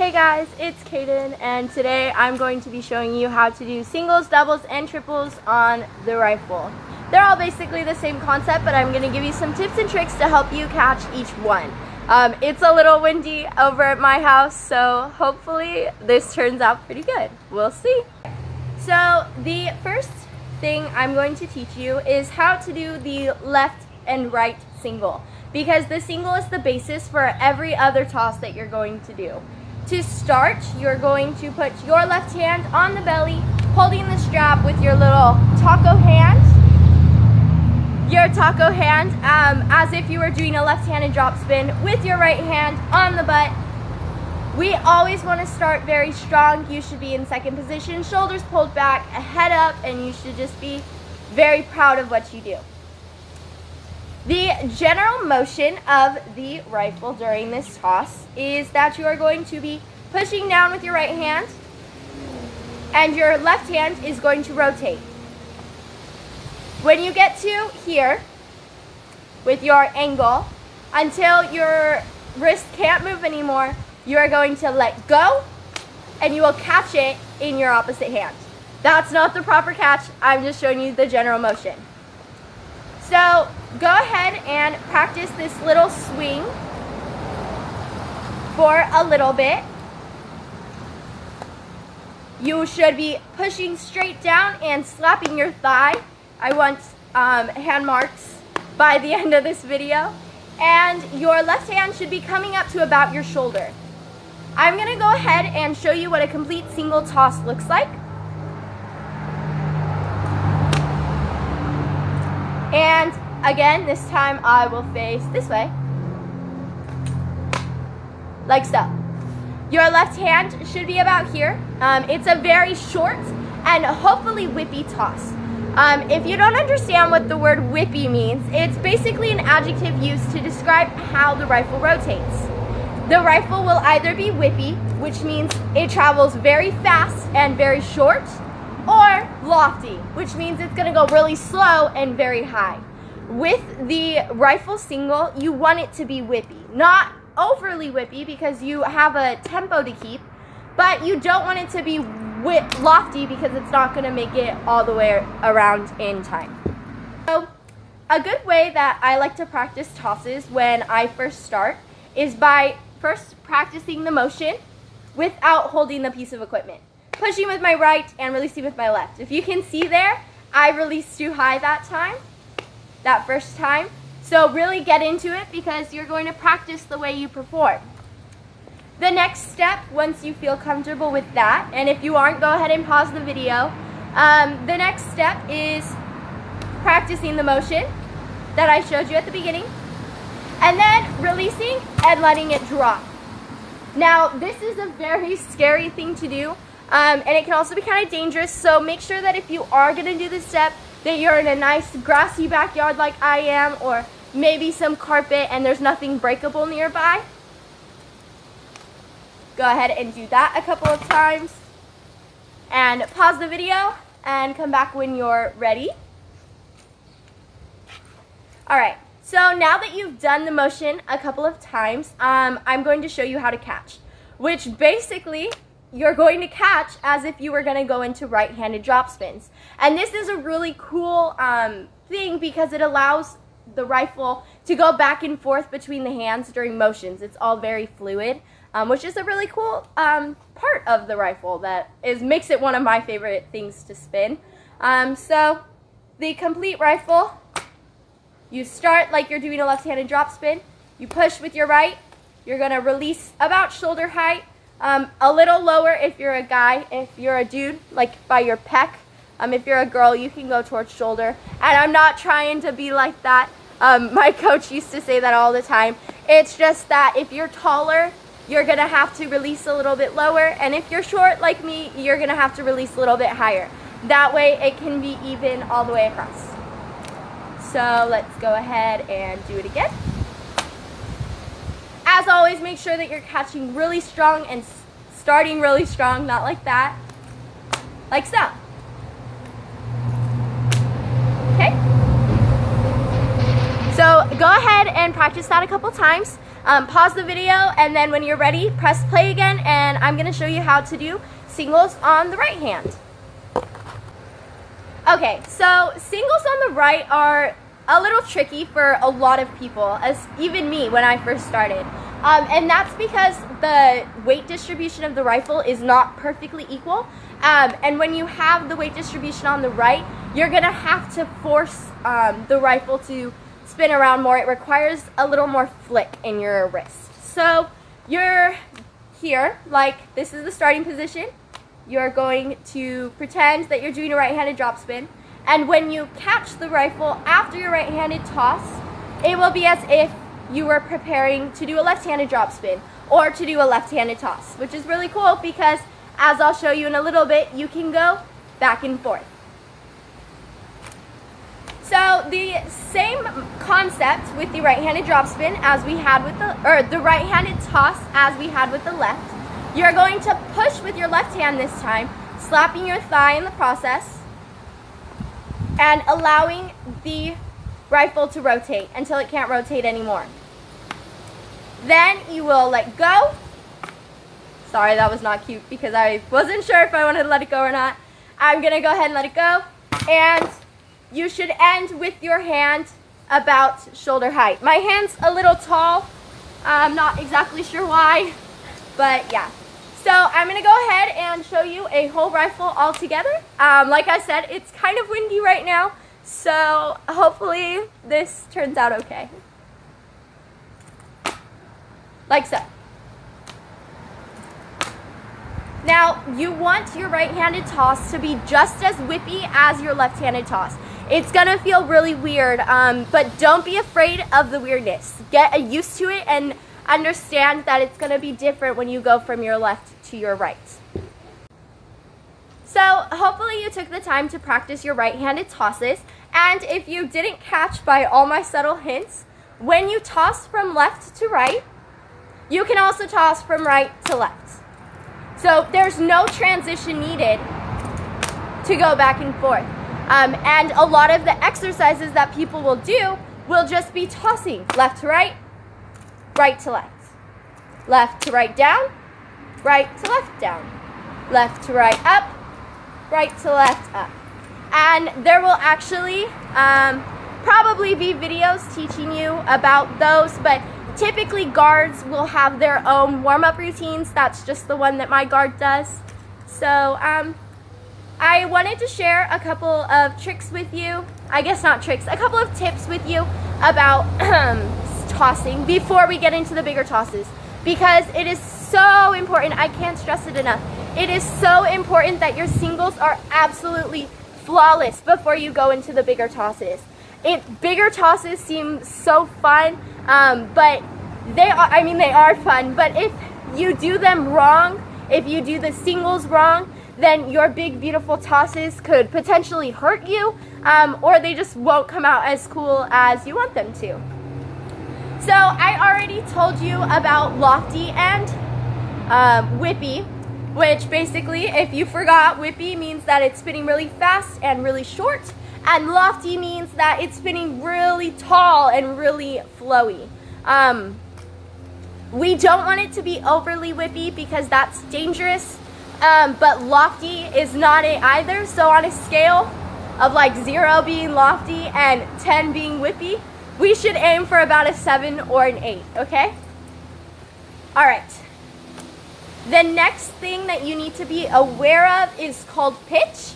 Hey guys, it's Kaden and today I'm going to be showing you how to do singles, doubles, and triples on the rifle. They're all basically the same concept, but I'm going to give you some tips and tricks to help you catch each one. Um, it's a little windy over at my house, so hopefully this turns out pretty good. We'll see. So the first thing I'm going to teach you is how to do the left and right single because the single is the basis for every other toss that you're going to do. To start, you're going to put your left hand on the belly, holding the strap with your little taco hand, your taco hand, um, as if you were doing a left-handed drop spin with your right hand on the butt. We always want to start very strong. You should be in second position, shoulders pulled back, a head up, and you should just be very proud of what you do. The general motion of the rifle during this toss is that you are going to be pushing down with your right hand and your left hand is going to rotate. When you get to here with your angle, until your wrist can't move anymore, you are going to let go and you will catch it in your opposite hand. That's not the proper catch, I'm just showing you the general motion. So go ahead and practice this little swing for a little bit. You should be pushing straight down and slapping your thigh. I want um, hand marks by the end of this video. And your left hand should be coming up to about your shoulder. I'm gonna go ahead and show you what a complete single toss looks like. And again, this time I will face this way. Like so. Your left hand should be about here. Um, it's a very short and hopefully whippy toss. Um, if you don't understand what the word whippy means, it's basically an adjective used to describe how the rifle rotates. The rifle will either be whippy, which means it travels very fast and very short, or lofty, which means it's gonna go really slow and very high. With the rifle single, you want it to be whippy. Not overly whippy because you have a tempo to keep, but you don't want it to be lofty because it's not gonna make it all the way around in time. So, a good way that I like to practice tosses when I first start is by first practicing the motion without holding the piece of equipment pushing with my right and releasing with my left. If you can see there, I released too high that time, that first time. So really get into it because you're going to practice the way you perform. The next step, once you feel comfortable with that, and if you aren't, go ahead and pause the video. Um, the next step is practicing the motion that I showed you at the beginning, and then releasing and letting it drop. Now, this is a very scary thing to do um, and it can also be kind of dangerous, so make sure that if you are to do this step, that you're in a nice grassy backyard like I am, or maybe some carpet and there's nothing breakable nearby. Go ahead and do that a couple of times. And pause the video and come back when you're ready. Alright, so now that you've done the motion a couple of times, um, I'm going to show you how to catch. Which basically you're going to catch as if you were going to go into right-handed drop spins. And this is a really cool um, thing because it allows the rifle to go back and forth between the hands during motions. It's all very fluid, um, which is a really cool um, part of the rifle that is makes it one of my favorite things to spin. Um, so the complete rifle, you start like you're doing a left-handed drop spin. You push with your right. You're going to release about shoulder height um, a little lower if you're a guy. If you're a dude, like by your pec. Um, if you're a girl, you can go towards shoulder. And I'm not trying to be like that. Um, my coach used to say that all the time. It's just that if you're taller, you're to have to release a little bit lower. And if you're short like me, you're to have to release a little bit higher. That way it can be even all the way across. So let's go ahead and do it again. As always, make sure that you're catching really strong and starting really strong, not like that. Like so. Okay? So go ahead and practice that a couple times. Um, pause the video and then when you're ready, press play again and I'm gonna show you how to do singles on the right hand. Okay, so singles on the right are a little tricky for a lot of people, as even me when I first started. Um, and that's because the weight distribution of the rifle is not perfectly equal. Um, and when you have the weight distribution on the right, you're gonna have to force um, the rifle to spin around more. It requires a little more flick in your wrist. So you're here, like this is the starting position. You're going to pretend that you're doing a right-handed drop spin. And when you catch the rifle after your right-handed toss, it will be as if you were preparing to do a left-handed drop spin or to do a left-handed toss, which is really cool because as I'll show you in a little bit, you can go back and forth. So the same concept with the right-handed drop spin as we had with the, or the right-handed toss as we had with the left. You're going to push with your left hand this time, slapping your thigh in the process and allowing the rifle to rotate until it can't rotate anymore. Then you will let go. Sorry, that was not cute because I wasn't sure if I wanted to let it go or not. I'm gonna go ahead and let it go. And you should end with your hand about shoulder height. My hand's a little tall. I'm not exactly sure why, but yeah. So I'm gonna go ahead and show you a whole rifle all together. Um, like I said, it's kind of windy right now, so hopefully this turns out okay. Like so. Now, you want your right-handed toss to be just as whippy as your left-handed toss. It's gonna feel really weird, um, but don't be afraid of the weirdness. Get used to it and understand that it's going to be different when you go from your left to your right. So hopefully you took the time to practice your right-handed tosses. And if you didn't catch by all my subtle hints, when you toss from left to right, you can also toss from right to left. So there's no transition needed to go back and forth. Um, and a lot of the exercises that people will do will just be tossing left to right, right to left. Left to right down, right to left down. Left to right up, right to left up. And there will actually um, probably be videos teaching you about those, but typically guards will have their own warm-up routines. That's just the one that my guard does. So um, I wanted to share a couple of tricks with you. I guess not tricks, a couple of tips with you about tossing before we get into the bigger tosses because it is so important. I can't stress it enough. It is so important that your singles are absolutely flawless before you go into the bigger tosses. It bigger tosses seem so fun, um, but they are. I mean, they are fun. But if you do them wrong, if you do the singles wrong, then your big beautiful tosses could potentially hurt you, um, or they just won't come out as cool as you want them to. So I already told you about lofty and um, whippy, which basically, if you forgot, whippy means that it's spinning really fast and really short, and lofty means that it's spinning really tall and really flowy. Um, we don't want it to be overly whippy because that's dangerous, um, but lofty is not it either. So on a scale of like zero being lofty and 10 being whippy, we should aim for about a seven or an eight, okay? All right. The next thing that you need to be aware of is called pitch.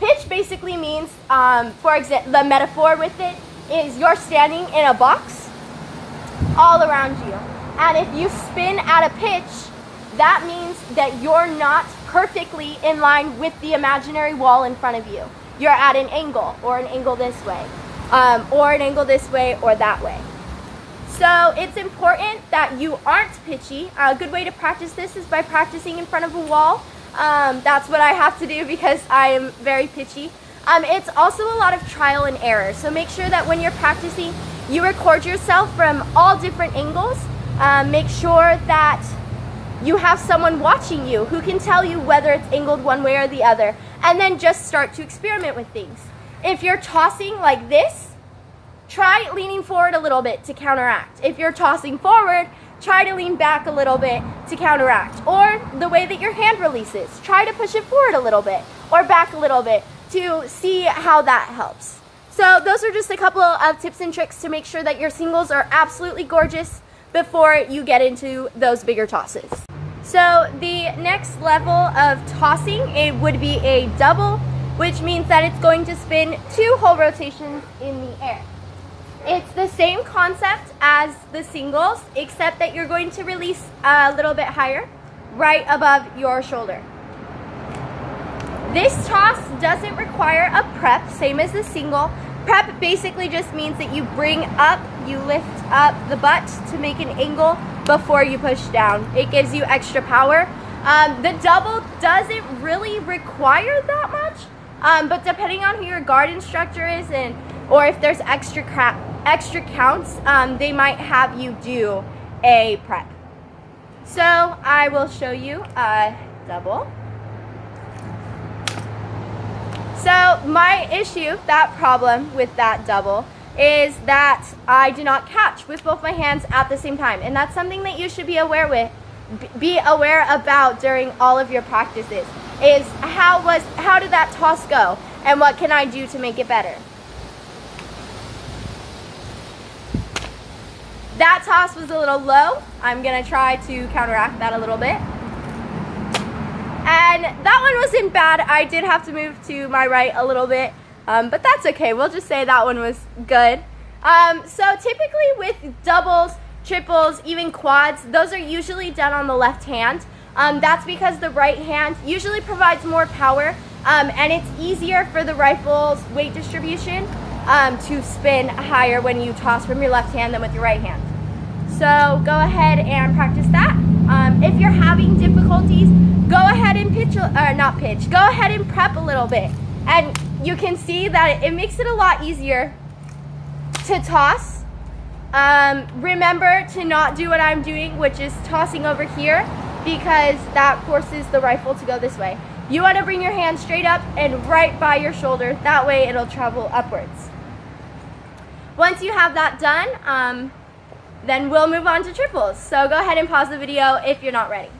Pitch basically means, um, for example, the metaphor with it is you're standing in a box all around you. And if you spin at a pitch, that means that you're not perfectly in line with the imaginary wall in front of you. You're at an angle or an angle this way um, or an angle this way or that way. So it's important that you aren't pitchy. A good way to practice this is by practicing in front of a wall. Um, that's what I have to do because I am very pitchy. Um, it's also a lot of trial and error. So make sure that when you're practicing, you record yourself from all different angles. Um, make sure that you have someone watching you who can tell you whether it's angled one way or the other. And then just start to experiment with things. If you're tossing like this, try leaning forward a little bit to counteract. If you're tossing forward, try to lean back a little bit to counteract. Or the way that your hand releases, try to push it forward a little bit or back a little bit to see how that helps. So those are just a couple of tips and tricks to make sure that your singles are absolutely gorgeous before you get into those bigger tosses. So the next level of tossing, it would be a double, which means that it's going to spin two whole rotations in the air. It's the same concept as the singles, except that you're going to release a little bit higher, right above your shoulder. This toss doesn't require a prep, same as the single. Prep basically just means that you bring up, you lift up the butt to make an angle before you push down. It gives you extra power. Um, the double doesn't really require that much, um, but depending on who your guard instructor is and or if there's extra crap extra counts, um, they might have you do a prep. So I will show you a double. So my issue, that problem with that double, is that I do not catch with both my hands at the same time. And that's something that you should be aware with, be aware about during all of your practices, is how was how did that toss go? And what can I do to make it better? That toss was a little low. I'm gonna try to counteract that a little bit. And that one wasn't bad. I did have to move to my right a little bit, um, but that's okay. We'll just say that one was good. Um, so typically with doubles, triples, even quads, those are usually done on the left hand. Um, that's because the right hand usually provides more power um, and it's easier for the rifle's weight distribution um, to spin higher when you toss from your left hand than with your right hand. So go ahead and practice that. Um, if you're having difficulties, go ahead and pitch, or not pitch, go ahead and prep a little bit. And you can see that it makes it a lot easier to toss. Um, remember to not do what I'm doing, which is tossing over here, because that forces the rifle to go this way. You want to bring your hand straight up and right by your shoulder. That way it'll travel upwards. Once you have that done, um, then we'll move on to triples. So go ahead and pause the video if you're not ready.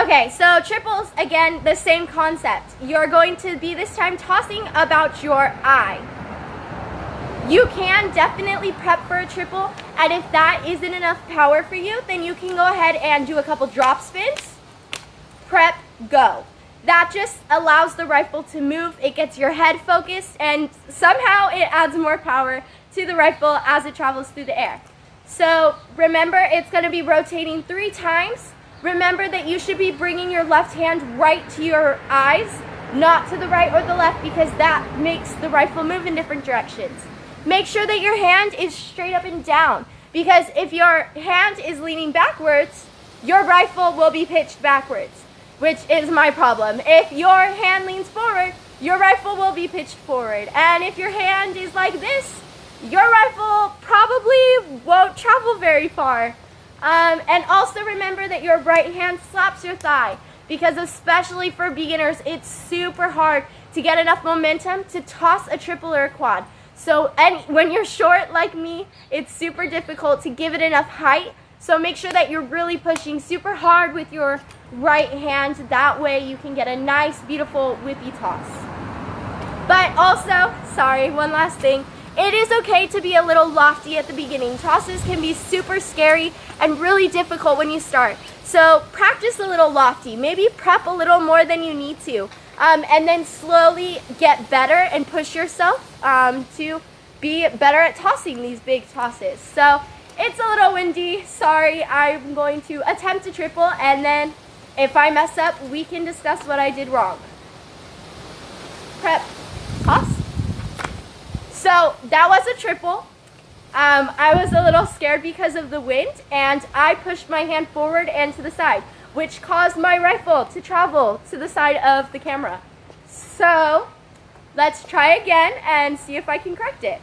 Okay, so triples, again, the same concept. You're going to be this time tossing about your eye. You can definitely prep for a triple, and if that isn't enough power for you, then you can go ahead and do a couple drop spins, prep, go. That just allows the rifle to move, it gets your head focused, and somehow it adds more power to the rifle as it travels through the air. So remember, it's going to be rotating three times. Remember that you should be bringing your left hand right to your eyes, not to the right or the left, because that makes the rifle move in different directions. Make sure that your hand is straight up and down, because if your hand is leaning backwards, your rifle will be pitched backwards, which is my problem. If your hand leans forward, your rifle will be pitched forward. And if your hand is like this, your rifle probably won't travel very far. Um, and also remember that your right hand slaps your thigh because especially for beginners, it's super hard to get enough momentum to toss a triple or a quad. So when you're short like me, it's super difficult to give it enough height. So make sure that you're really pushing super hard with your right hand. That way you can get a nice, beautiful whippy toss. But also, sorry, one last thing. It is okay to be a little lofty at the beginning. Tosses can be super scary and really difficult when you start. So practice a little lofty. Maybe prep a little more than you need to. Um, and then slowly get better and push yourself um, to be better at tossing these big tosses. So it's a little windy. Sorry, I'm going to attempt a triple and then if I mess up, we can discuss what I did wrong. Prep, toss. So that was a triple. Um, I was a little scared because of the wind and I pushed my hand forward and to the side, which caused my rifle to travel to the side of the camera. So let's try again and see if I can correct it.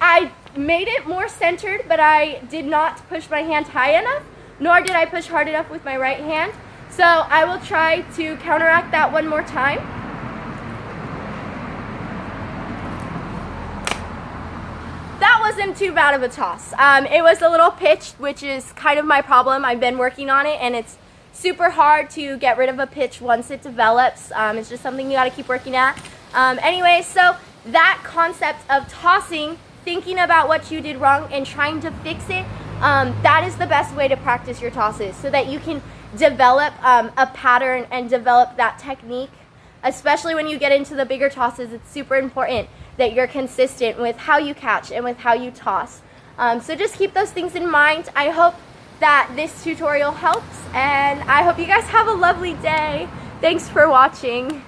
I made it more centered, but I did not push my hand high enough, nor did I push hard enough with my right hand. So I will try to counteract that one more time. Wasn't too bad of a toss. Um, it was a little pitched, which is kind of my problem. I've been working on it, and it's super hard to get rid of a pitch once it develops. Um, it's just something you got to keep working at. Um, anyway, so that concept of tossing, thinking about what you did wrong, and trying to fix it, um, that is the best way to practice your tosses so that you can develop um, a pattern and develop that technique. Especially when you get into the bigger tosses, it's super important that you're consistent with how you catch and with how you toss. Um, so just keep those things in mind. I hope that this tutorial helps and I hope you guys have a lovely day. Thanks for watching.